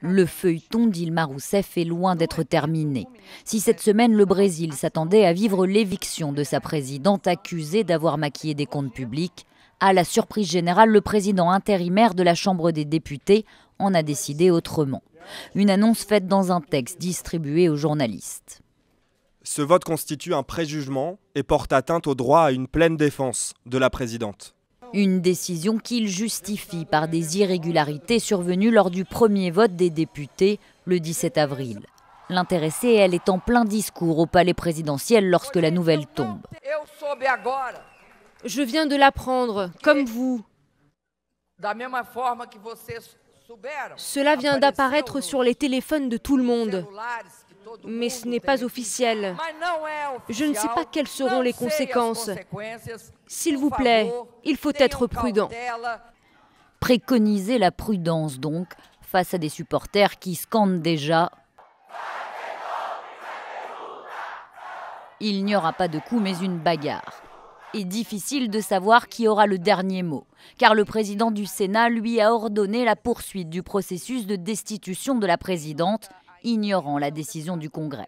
Le feuilleton d'Ilma Rousseff est loin d'être terminé. Si cette semaine le Brésil s'attendait à vivre l'éviction de sa présidente accusée d'avoir maquillé des comptes publics, à la surprise générale, le président intérimaire de la Chambre des députés en a décidé autrement. Une annonce faite dans un texte distribué aux journalistes. Ce vote constitue un préjugement et porte atteinte au droit à une pleine défense de la présidente. Une décision qu'il justifie par des irrégularités survenues lors du premier vote des députés le 17 avril. L'intéressée, elle, est en plein discours au palais présidentiel lorsque la nouvelle tombe. Je viens de l'apprendre, comme vous. Cela vient d'apparaître sur les téléphones de tout le monde. Mais ce n'est pas officiel. Je ne sais pas quelles seront les conséquences. S'il vous plaît, il faut être prudent. Préconiser la prudence donc face à des supporters qui scandent déjà Il n'y aura pas de coup mais une bagarre. Et difficile de savoir qui aura le dernier mot, car le président du Sénat lui a ordonné la poursuite du processus de destitution de la présidente ignorant la décision du Congrès.